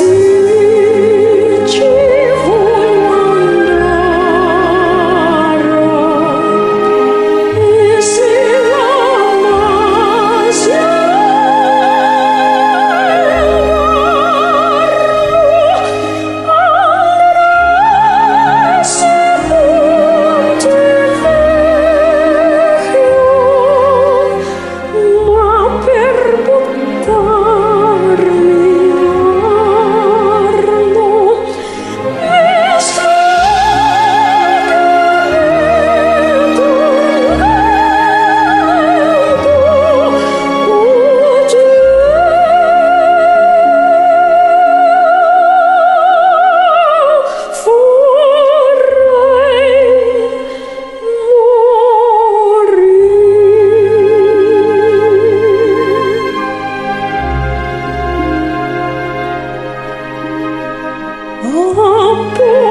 see. 我不。